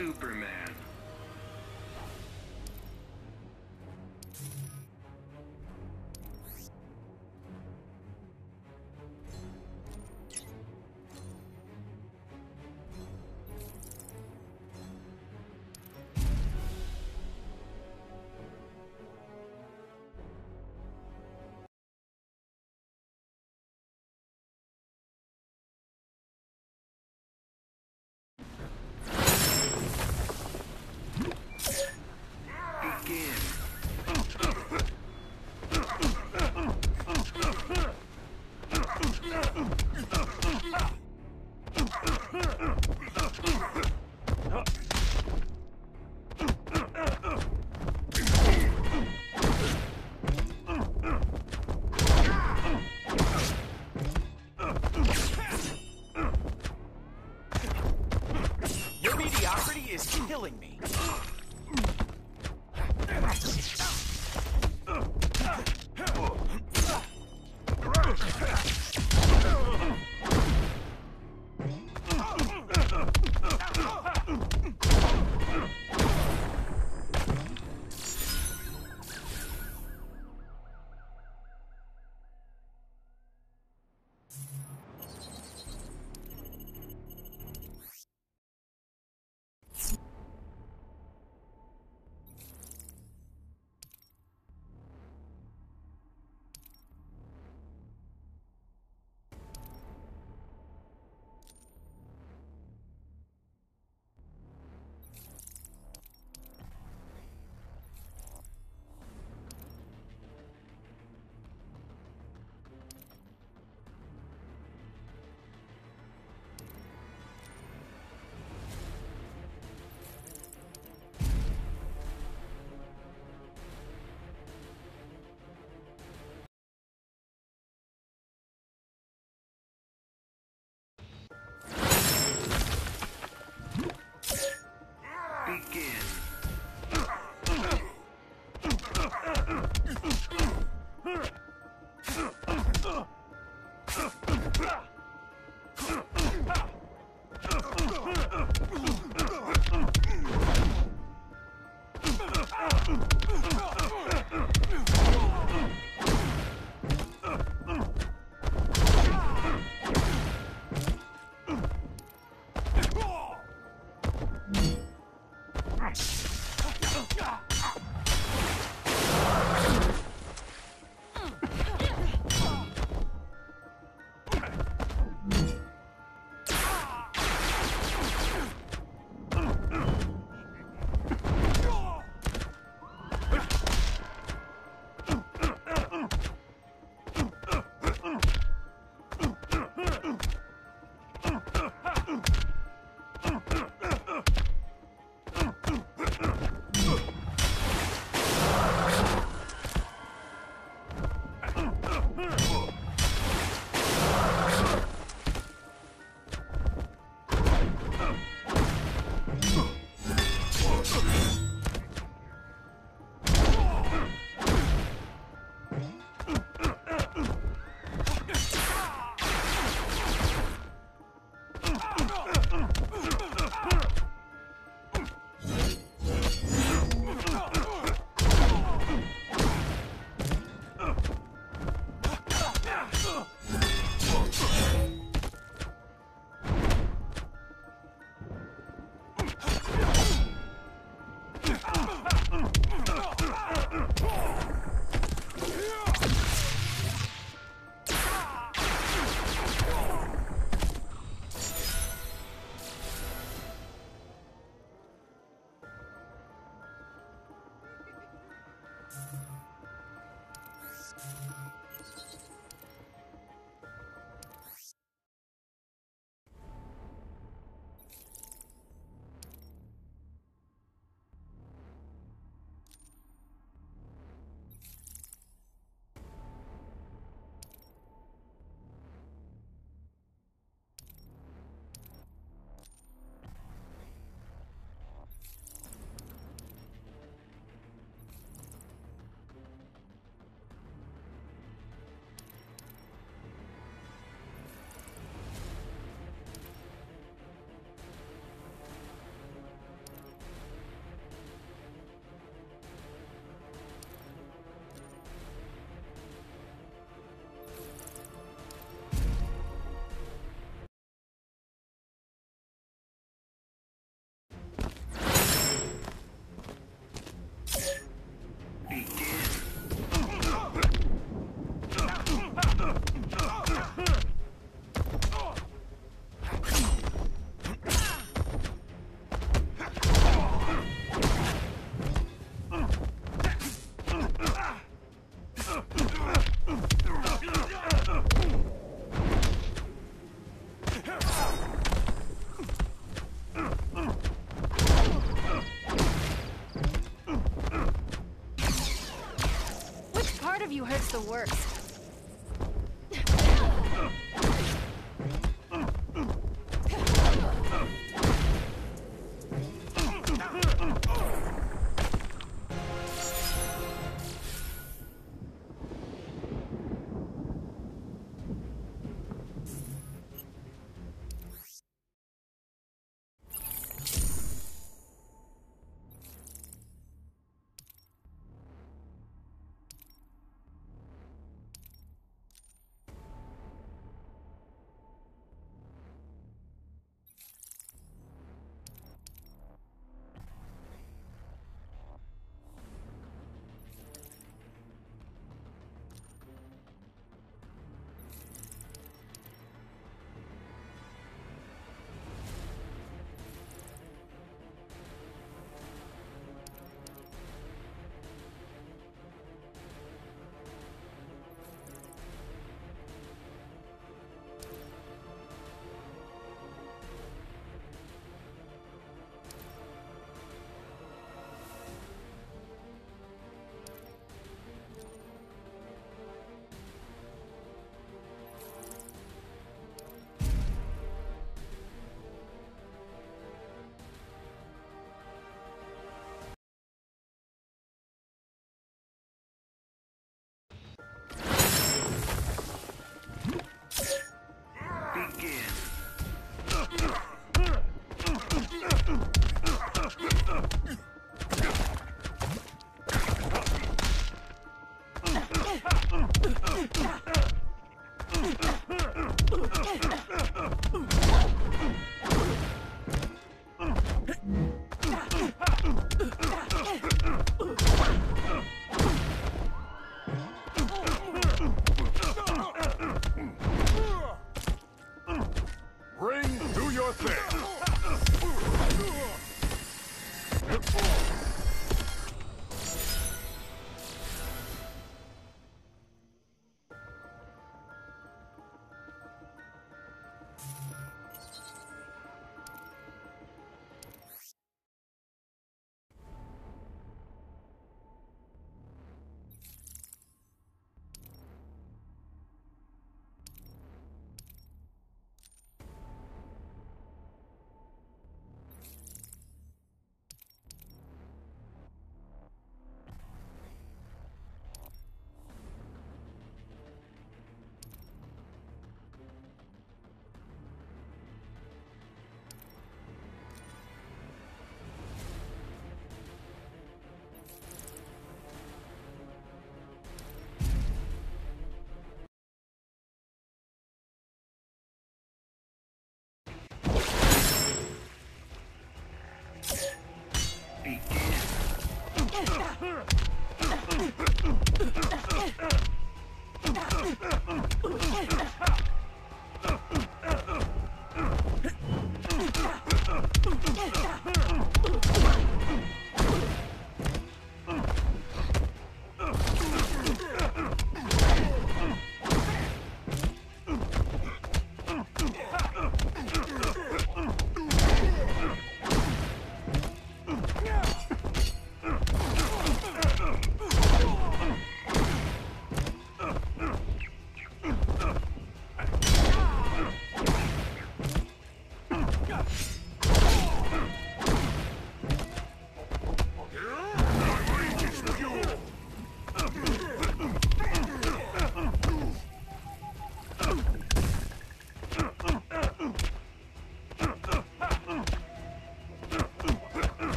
Superman. Killing me. Ugh! Worst.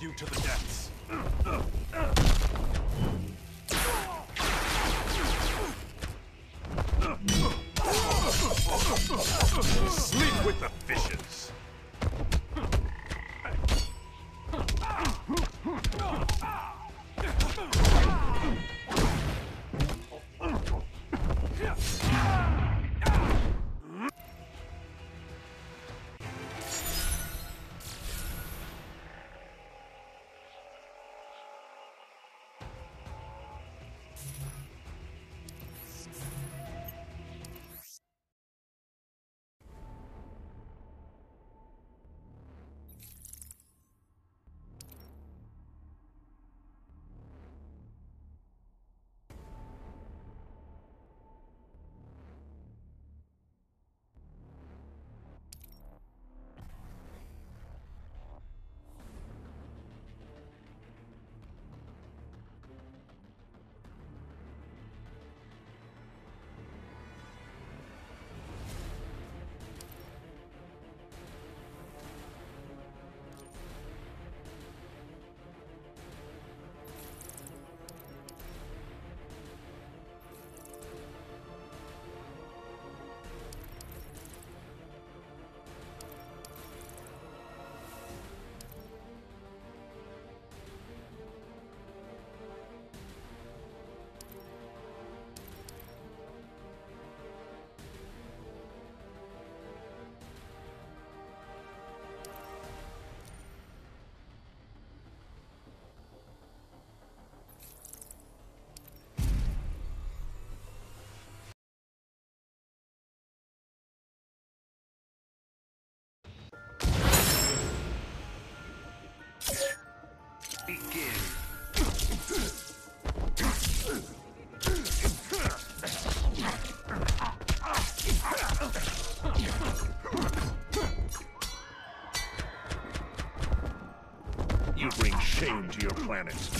You to the depths. Planet.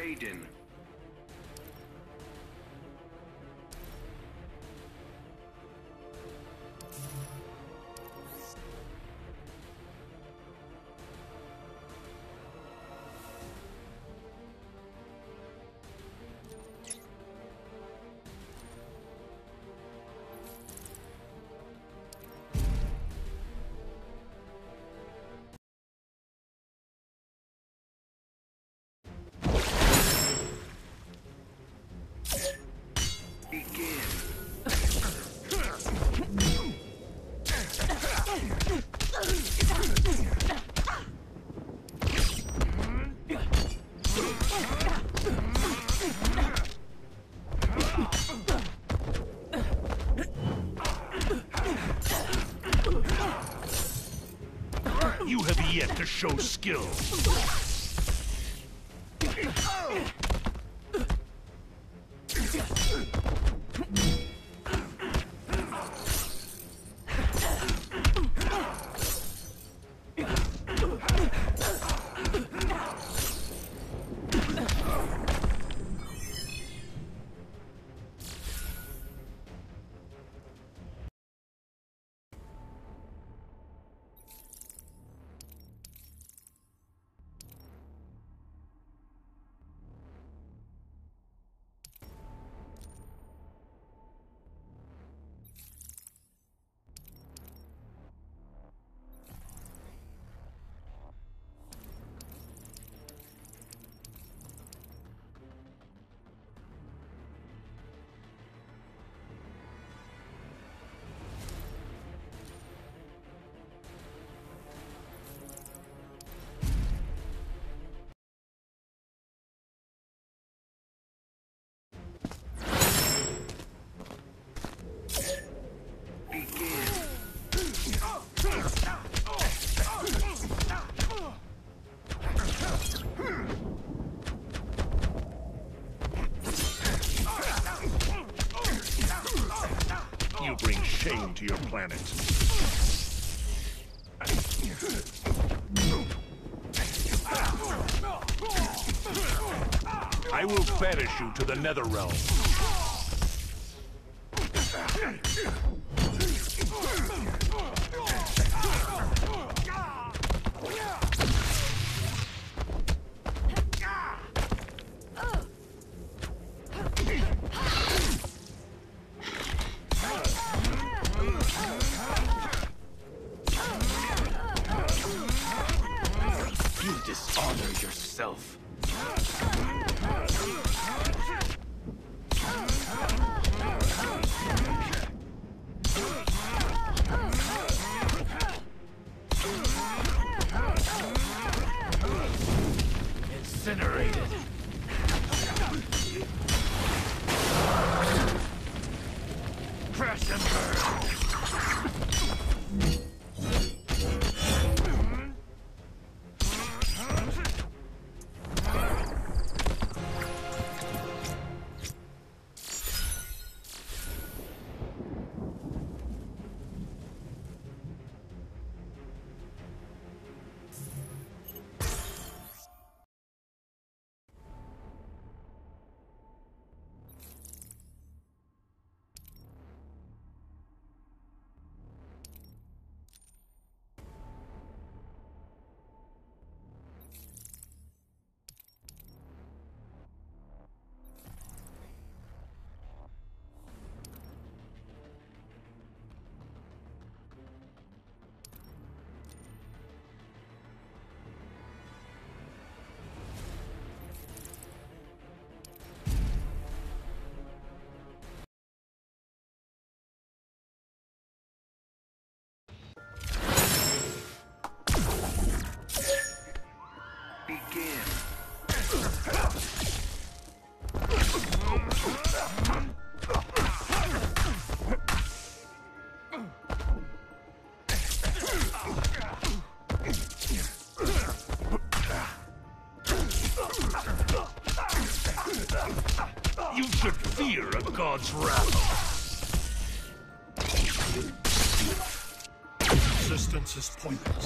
Raiden. You have yet to show skill. To your planet. I will banish you to the nether realm. God's wrath. Resistance is pointless.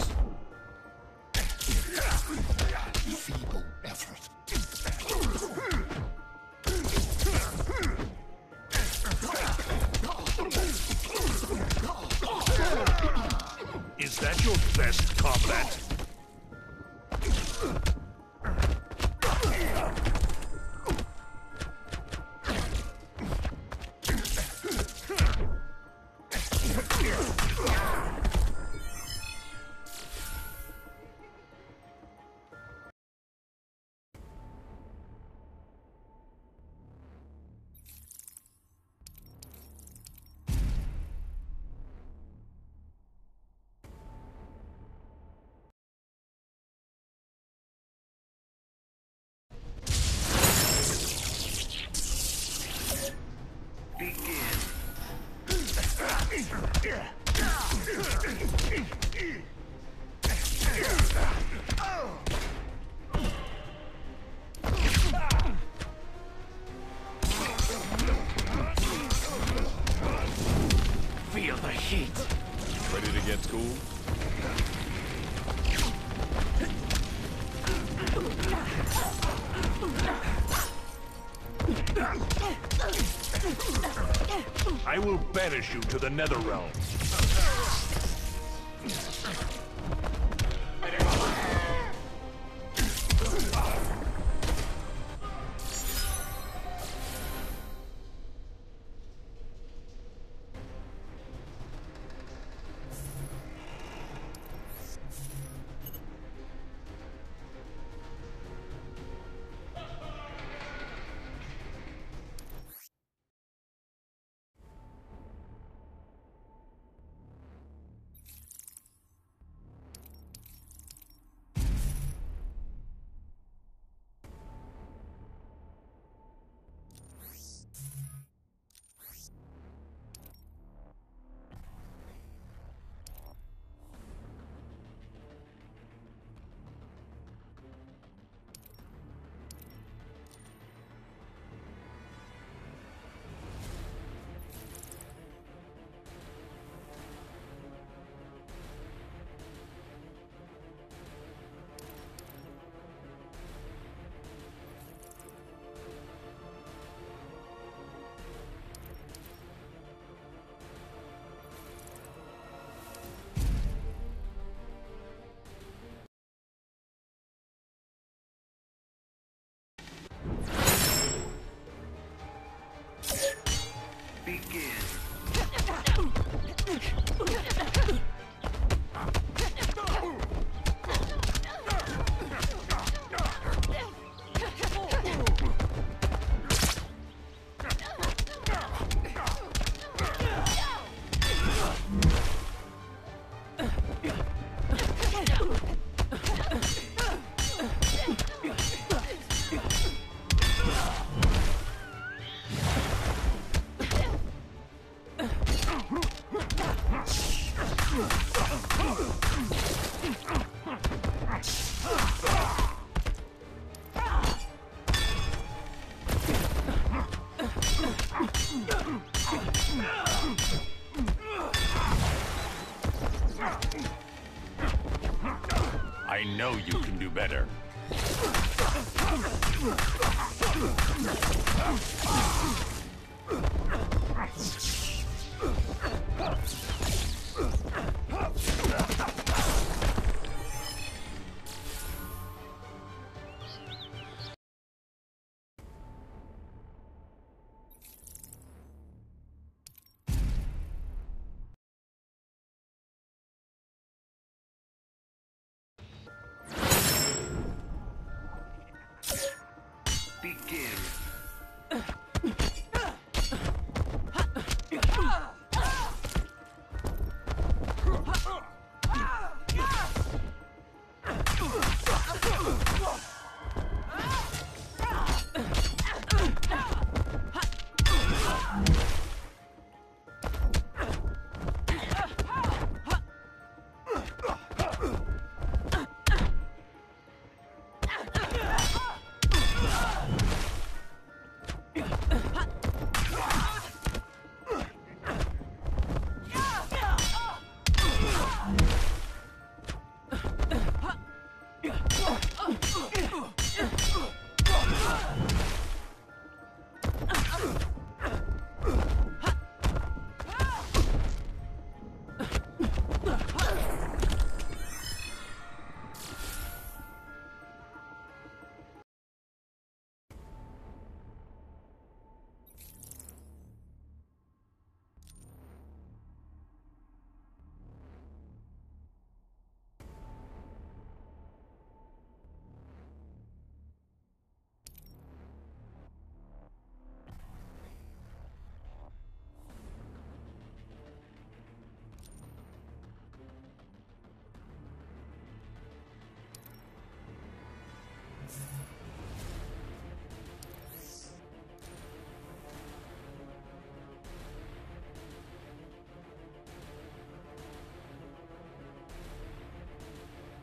Banish you to the Netherrealm. I know you can do better.